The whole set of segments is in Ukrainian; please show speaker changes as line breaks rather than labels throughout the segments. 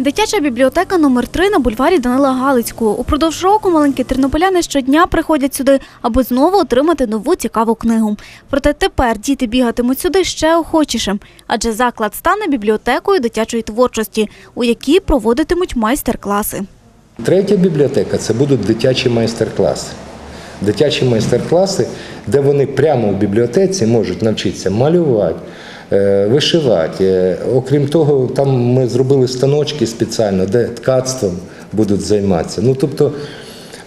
Дитяча бібліотека номер 3 на бульварі Данила Галицького. Упродовж року маленькі тернополяни щодня приходять сюди, аби знову отримати нову цікаву книгу. Проте тепер діти бігатимуть сюди ще охочішим, адже заклад стане бібліотекою дитячої творчості, у якій проводитимуть майстер-класи.
Третя бібліотека це будуть дитячі майстер-класи. Дитячі майстер-класи, де вони прямо в бібліотеці можуть навчитися малювати, вишивати. Е, Окрім того, там ми зробили станочки спеціально, де ткацтвом будуть займатися. Ну тобто,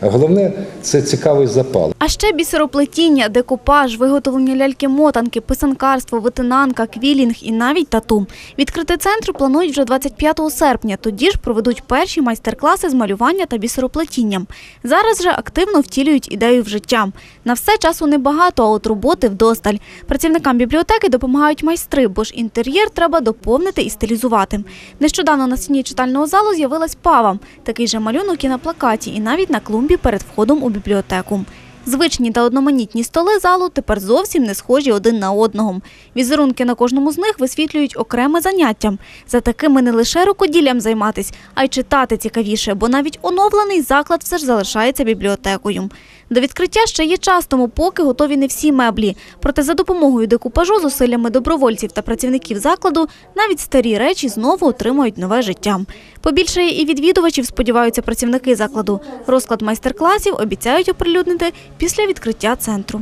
головне це цікавий запал.
А ще бісероплетіння, декупаж, виготовлення ляльки-мотанки, писанкарство, витинанка, квілінг і навіть тату. Відкрити центр планують вже 25 серпня. Тоді ж проведуть перші майстер-класи з малювання та бісероплетінням. Зараз же активно втілюють ідею в життя. На все часу небагато, а от роботи вдосталь. Працівникам бібліотеки допомагають майстри, бо ж інтер'єр треба доповнити і стилізувати. Нещодавно на стіні читального залу з'явилась пава. Такий же малюнок і на плакаті, і навіть на клумбі перед входом у бібліотеку. Звичні та одноманітні столи залу тепер зовсім не схожі один на одного. Візерунки на кожному з них висвітлюють окреме заняття. За такими не лише рукоділлям займатись, а й читати цікавіше, бо навіть оновлений заклад все ж залишається бібліотекою. До відкриття ще є час, тому поки готові не всі меблі. Проте за допомогою декупажу, зусиллями добровольців та працівників закладу навіть старі речі знову отримують нове життя. Побільшає і відвідувачів, сподіваються працівники закладу. Розклад майстер-класів обіцяють оприлюднити після відкриття центру.